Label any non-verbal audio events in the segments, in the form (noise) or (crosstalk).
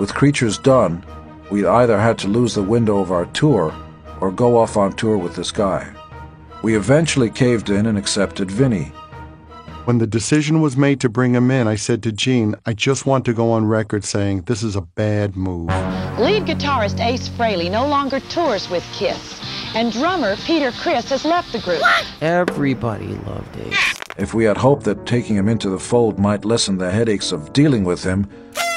With Creatures done, we either had to lose the window of our tour or go off on tour with this guy. We eventually caved in and accepted Vinnie. When the decision was made to bring him in, I said to Gene, I just want to go on record saying this is a bad move. Lead guitarist Ace Frehley no longer tours with Kiss, and drummer Peter Criss has left the group. Everybody loved Ace. If we had hoped that taking him into the fold might lessen the headaches of dealing with him,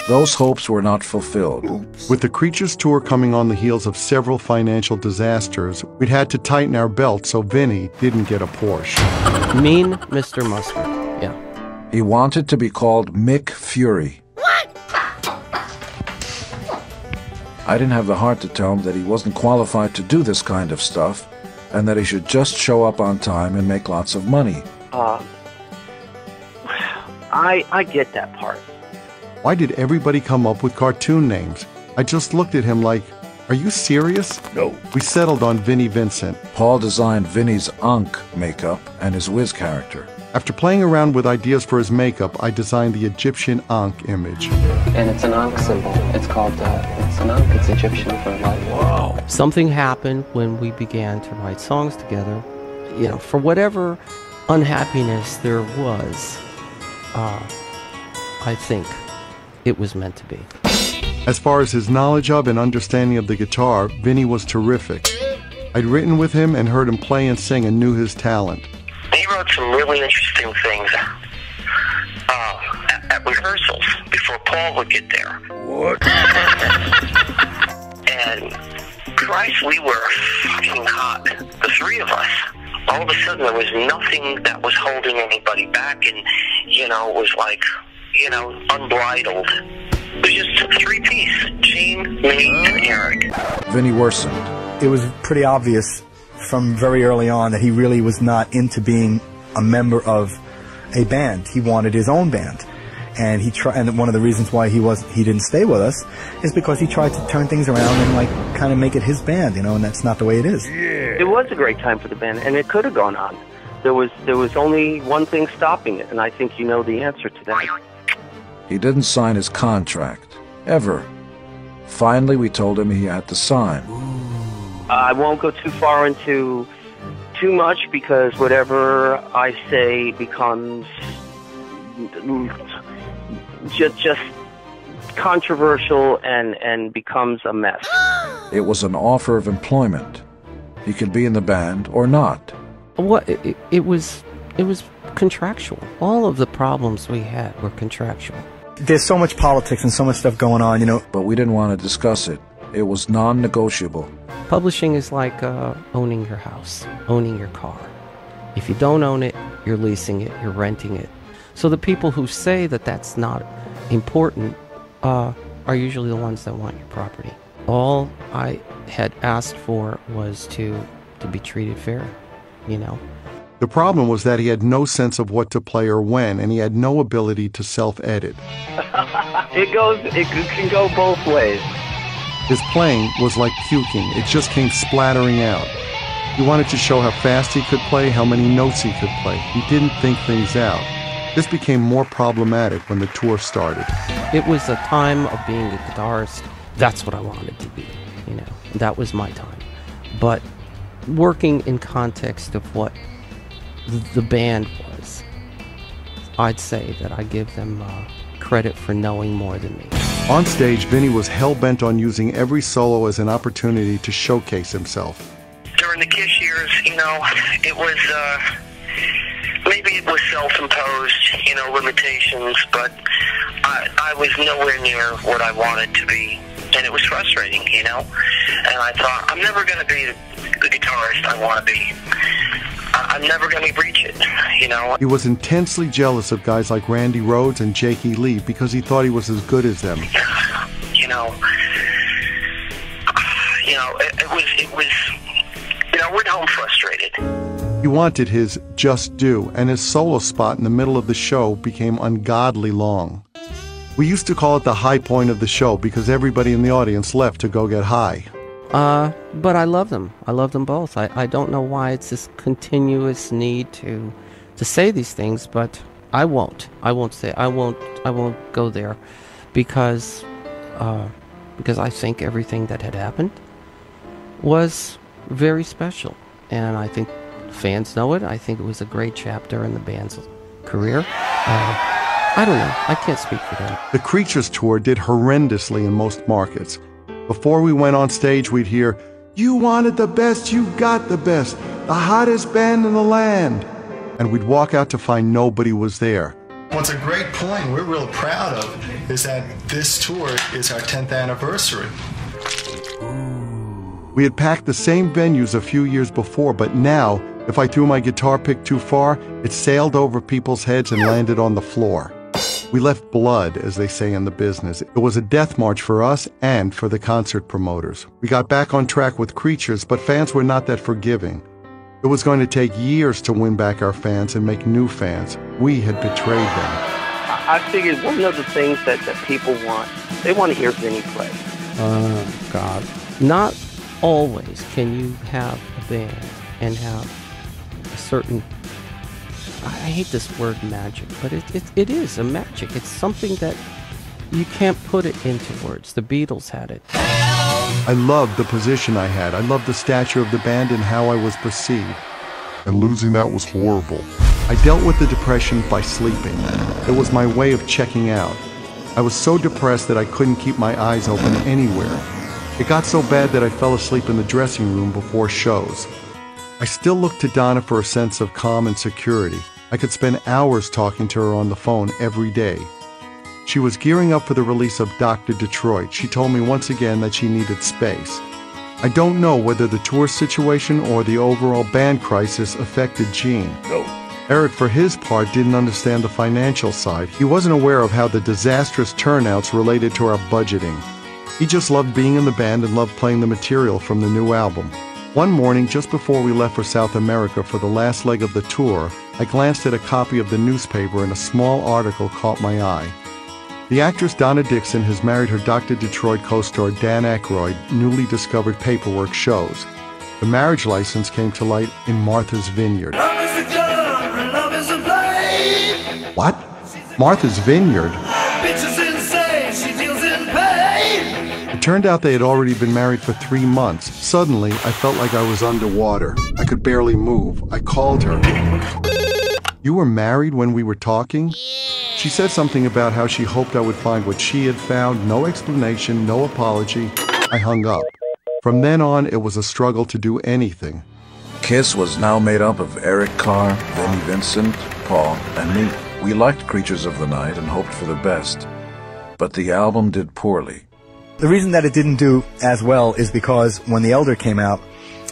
those hopes were not fulfilled. With the Creatures tour coming on the heels of several financial disasters, we'd had to tighten our belt so Vinnie didn't get a Porsche. (laughs) Mean Mr. Mustard. Yeah. He wanted to be called Mick Fury. What? I didn't have the heart to tell him that he wasn't qualified to do this kind of stuff and that he should just show up on time and make lots of money. Uh, I I get that part. Why did everybody come up with cartoon names? I just looked at him like, Are you serious? No. We settled on Vinnie Vincent. Paul designed Vinnie's Ankh makeup and his Wiz character. After playing around with ideas for his makeup, I designed the Egyptian Ankh image. And it's an Ankh symbol. It's called, uh, it's an Ankh, it's Egyptian for life. Wow. Something happened when we began to write songs together. You know, for whatever unhappiness there was, uh, I think it was meant to be. As far as his knowledge of and understanding of the guitar, Vinnie was terrific. I'd written with him and heard him play and sing and knew his talent. He wrote some really interesting things uh, at, at rehearsals before Paul would get there. What? (laughs) And Christ, we were fucking hot, the three of us. All of a sudden, there was nothing that was holding anybody back, and you know, it was like, you know, unbridled. It was just three piece: Gene, me, and Eric. Vinnie worsened. It was pretty obvious from very early on that he really was not into being a member of a band. He wanted his own band. And he tried, and one of the reasons why he was he didn't stay with us is because he tried to turn things around and like kind of make it his band, you know, and that's not the way it is. Yeah. It was a great time for the band, and it could have gone on. There was there was only one thing stopping it, and I think you know the answer to that. He didn't sign his contract. Ever. Finally, we told him he had to sign. Uh, I won't go too far into too much because whatever I say becomes just just controversial and and becomes a mess. (gasps) It was an offer of employment. He could be in the band or not. What it, it was it was contractual. All of the problems we had were contractual. There's so much politics and so much stuff going on, you know. But we didn't want to discuss it. It was non negotiable. Publishing is like uh, owning your house, owning your car. If you don't own it, you're leasing it, you're renting it. So the people who say that that's not important uh, are usually the ones that want your property. All I had asked for was to to be treated fair, you know. The problem was that he had no sense of what to play or when, and he had no ability to self-edit. (laughs) It goes it can go both ways. His playing was like puking. It just came splattering out. He wanted to show how fast he could play, how many notes he could play. He didn't think things out. This became more problematic when the tour started. It was a time of being a guitarist. That's what I wanted to be, you know. That was my time. But working in context of what th- the band was, I'd say that I give them uh, credit for knowing more than me. On stage, Vinnie was hell-bent on using every solo as an opportunity to showcase himself. During the Kiss years, you know, it was uh, maybe it was self-imposed, you know, limitations, but I, I was nowhere near what I wanted to be, and it was frustrating, you know. And I thought I'm never going to be the, the guitarist I want to be. I, I'm never going to reach it, you know. He was intensely jealous of guys like Randy Rhoads and Jakey Lee because he thought he was as good as them. (sighs) you know, (sighs) you know, it, it was, it was, you know, went home frustrated. He wanted his just due, and his solo spot in the middle of the show became ungodly long. We used to call it the high point of the show because everybody in the audience left to go get high. Uh, but I love them. I love them both. I, I don't know why it's this continuous need to to say these things, but I won't. I won't say I won't I won't go there because uh, because I think everything that had happened was very special. And I think fans know it. I think it was a great chapter in the band's career. Uh, I don't know. I can't speak for them. The Creatures tour did horrendously in most markets. Before we went on stage, we'd hear, You wanted the best, you got the best, the hottest band in the land. And we'd walk out to find nobody was there. What's a great point we're real proud of is that this tour is our 10th anniversary. We had packed the same venues a few years before, but now, if I threw my guitar pick too far, it sailed over people's heads and landed on the floor. We left blood, as they say in the business. It was a death march for us and for the concert promoters. We got back on track with Creatures, but fans were not that forgiving. It was going to take years to win back our fans and make new fans. We had betrayed them. I figured one of the things that, that people want, they want to hear Vinnie play. Oh, God. Not always can you have a band and have a certain I hate this word magic, but it, it, it is a magic. It's something that you can't put it into words. The Beatles had it. I loved the position I had. I loved the stature of the band and how I was perceived. And losing that was horrible. I dealt with the depression by sleeping. It was my way of checking out. I was so depressed that I couldn't keep my eyes open anywhere. It got so bad that I fell asleep in the dressing room before shows. I still looked to Donna for a sense of calm and security. I could spend hours talking to her on the phone every day. She was gearing up for the release of Dr. Detroit. She told me once again that she needed space. I don't know whether the tour situation or the overall band crisis affected Gene. No. Eric, for his part, didn't understand the financial side. He wasn't aware of how the disastrous turnouts related to our budgeting. He just loved being in the band and loved playing the material from the new album. One morning, just before we left for South America for the last leg of the tour, I glanced at a copy of the newspaper and a small article caught my eye. The actress Donna Dixon has married her Dr. Detroit co-star Dan Aykroyd, newly discovered paperwork shows. The marriage license came to light in Martha's Vineyard. What? Martha's Vineyard? Turned out they had already been married for three months. Suddenly, I felt like I was underwater. I could barely move. I called her. You were married when we were talking? She said something about how she hoped I would find what she had found. No explanation, no apology. I hung up. From then on, it was a struggle to do anything. Kiss was now made up of Eric Carr, Vinnie Vincent, Paul, and me. We liked Creatures of the Night and hoped for the best, but the album did poorly. The reason that it didn't do as well is because when The Elder came out,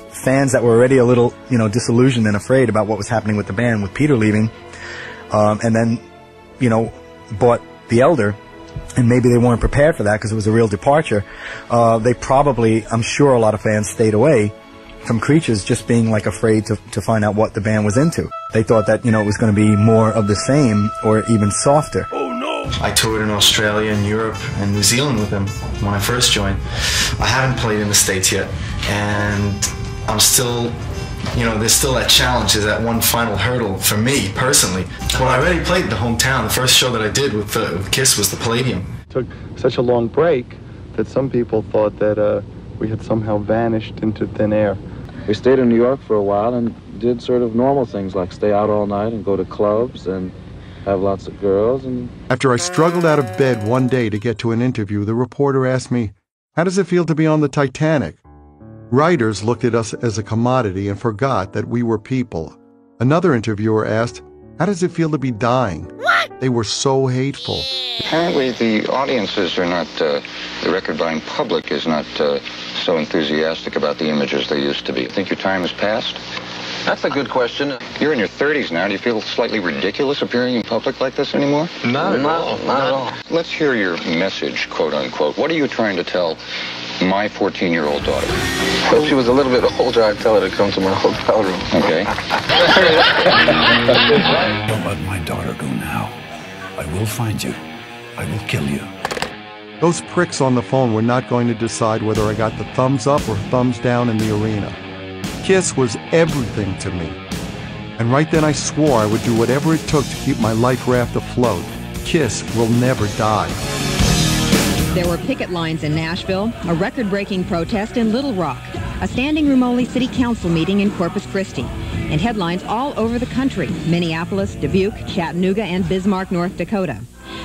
fans that were already a little, you know, disillusioned and afraid about what was happening with the band, with Peter leaving, um, and then, you know, bought The Elder, and maybe they weren't prepared for that because it was a real departure. Uh, they probably, I'm sure, a lot of fans stayed away from Creatures, just being like afraid to to find out what the band was into. They thought that you know it was going to be more of the same or even softer. I toured in Australia and Europe and New Zealand with them when I first joined. I haven't played in the States yet, and I'm still, you know, there's still that challenge, there's that one final hurdle for me personally. When I already played the hometown, the first show that I did with, uh, with Kiss was the Palladium. took such a long break that some people thought that uh, we had somehow vanished into thin air. We stayed in New York for a while and did sort of normal things like stay out all night and go to clubs and have lots of girls and After I struggled out of bed one day to get to an interview, the reporter asked me, How does it feel to be on the Titanic? Writers looked at us as a commodity and forgot that we were people. Another interviewer asked, How does it feel to be dying? What? They were so hateful. Apparently, the audiences are not, uh, the record buying public is not uh, so enthusiastic about the images they used to be. Think your time has passed? That's a good question. You're in your 30s now. Do you feel slightly ridiculous appearing in public like this anymore? Not at all. Not at all. Let's hear your message, quote unquote. What are you trying to tell my 14 year old daughter? If she was a little bit older, I'd tell her to come to my hotel room. Okay. (laughs) Don't let my daughter go now. I will find you. I will kill you. Those pricks on the phone were not going to decide whether I got the thumbs up or thumbs down in the arena. Kiss was everything to me. And right then I swore I would do whatever it took to keep my life raft afloat. Kiss will never die. There were picket lines in Nashville, a record-breaking protest in Little Rock, a standing room only city council meeting in Corpus Christi, and headlines all over the country, Minneapolis, Dubuque, Chattanooga, and Bismarck, North Dakota.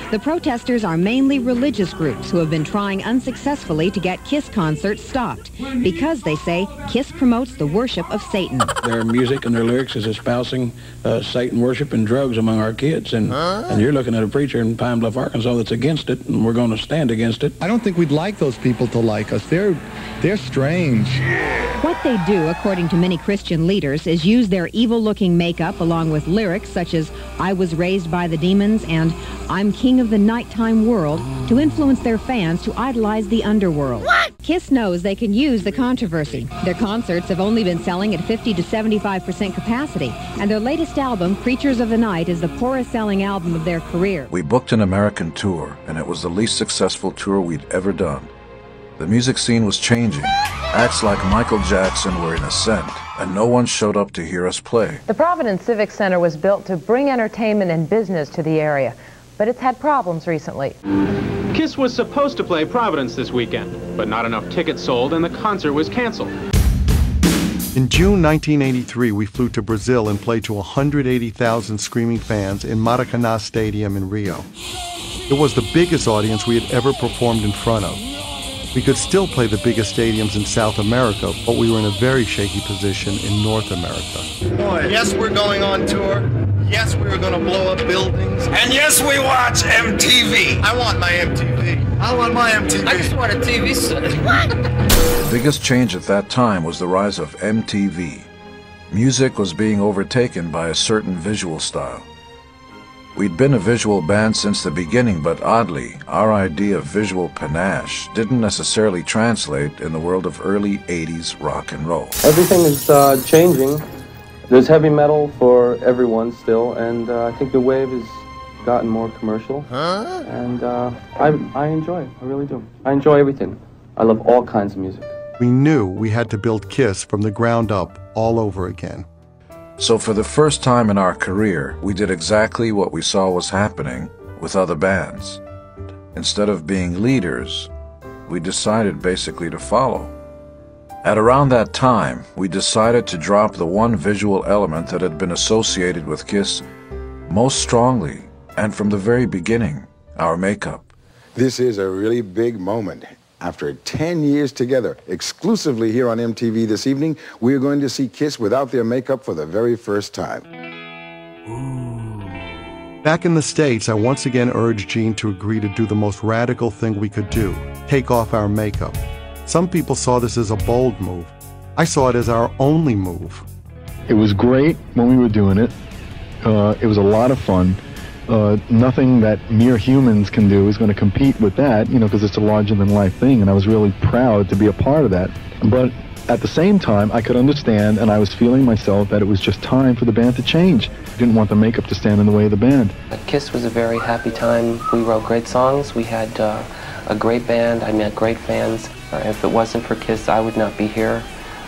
The protesters are mainly religious groups who have been trying unsuccessfully to get KISS concerts stopped because they say KISS promotes the worship of Satan. Their music and their lyrics is espousing uh, Satan worship and drugs among our kids. And, and you're looking at a preacher in Pine Bluff, Arkansas that's against it, and we're going to stand against it. I don't think we'd like those people to like us. They're, they're strange. What they do, according to many Christian leaders, is use their evil-looking makeup along with lyrics such as I was raised by the demons and I'm king of the nighttime world to influence their fans to idolize the underworld. What? KISS knows they can use the controversy. Their concerts have only been selling at 50 to 75% capacity, and their latest album, Creatures of the Night, is the poorest selling album of their career. We booked an American tour, and it was the least successful tour we'd ever done. The music scene was changing. Acts like Michael Jackson were in ascent, and no one showed up to hear us play. The Providence Civic Center was built to bring entertainment and business to the area, but it's had problems recently. Kiss was supposed to play Providence this weekend, but not enough tickets sold and the concert was canceled. In June 1983, we flew to Brazil and played to 180,000 screaming fans in Maracanã Stadium in Rio. It was the biggest audience we had ever performed in front of. We could still play the biggest stadiums in South America, but we were in a very shaky position in North America. Boy, yes, we're going on tour. Yes, we were going to blow up buildings. And yes, we watch MTV. I want my MTV. I want my MTV. I just want a TV set. (laughs) The biggest change at that time was the rise of MTV. Music was being overtaken by a certain visual style. We'd been a visual band since the beginning, but oddly, our idea of visual panache didn't necessarily translate in the world of early 80s rock and roll. Everything is uh, changing. There's heavy metal for everyone still, and uh, I think the wave has gotten more commercial. Huh? And uh, I, I enjoy it. I really do. I enjoy everything. I love all kinds of music. We knew we had to build KISS from the ground up all over again. So for the first time in our career, we did exactly what we saw was happening with other bands. Instead of being leaders, we decided basically to follow. At around that time, we decided to drop the one visual element that had been associated with KISS most strongly and from the very beginning, our makeup. This is a really big moment. After 10 years together, exclusively here on MTV this evening, we are going to see Kiss without their makeup for the very first time. Back in the States, I once again urged Gene to agree to do the most radical thing we could do take off our makeup. Some people saw this as a bold move. I saw it as our only move. It was great when we were doing it. Uh, it was a lot of fun. Uh, nothing that mere humans can do is going to compete with that, you know, because it's a larger than life thing, and I was really proud to be a part of that. But at the same time, I could understand, and I was feeling myself that it was just time for the band to change. I didn't want the makeup to stand in the way of the band. Kiss was a very happy time. We wrote great songs. We had uh, a great band. I met great fans. Uh, if it wasn't for Kiss, I would not be here.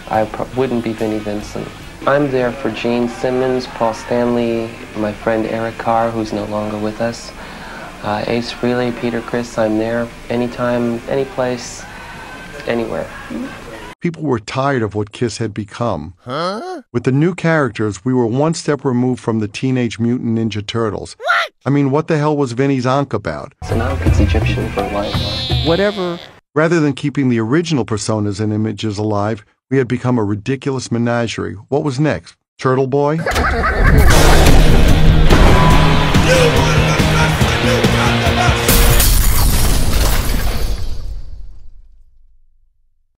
I wouldn't be Vinnie Vincent. I'm there for Gene Simmons, Paul Stanley, my friend Eric Carr, who's no longer with us, uh, Ace Frehley, Peter Criss. I'm there anytime, any place, anywhere. People were tired of what Kiss had become. Huh? With the new characters, we were one step removed from the Teenage Mutant Ninja Turtles. What? I mean, what the hell was Vinnie's Ankh about? It's an Ankh, it's Egyptian for life. Whatever. Rather than keeping the original personas and images alive, we had become a ridiculous menagerie. What was next? Turtle Boy? (laughs)